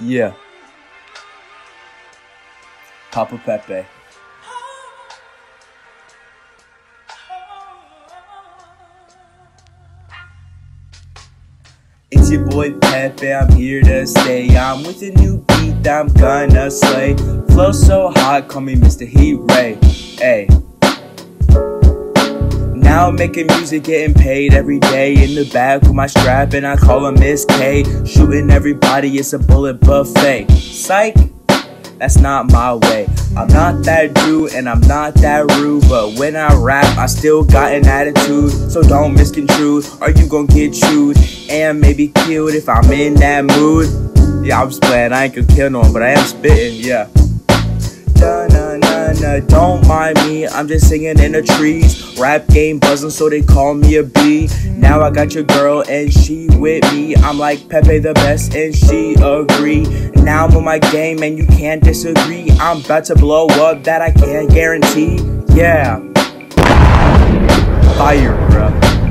Yeah. Papa Pepe. It's your boy Pepe, I'm here to stay. I'm with a new beat I'm gonna slay. Flow so hot, call me Mr. Heat Ray. I'm making music, getting paid every day. In the back with my strap, and I call him Miss K. Shooting everybody, it's a bullet buffet. Psych, that's not my way. I'm not that dude, and I'm not that rude. But when I rap, I still got an attitude. So don't misconstrue, or you gon' get chewed and maybe killed if I'm in that mood. Yeah, I'm just playing, I ain't gonna kill no one, but I am spitting, yeah. Na don't mind me, I'm just singing in the trees. Rap game buzzing, so they call me a bee. Now I got your girl and she with me. I'm like Pepe the best, and she agree. Now I'm on my game and you can't disagree. I'm about to blow up, that I can't guarantee. Yeah. Fire, bruh.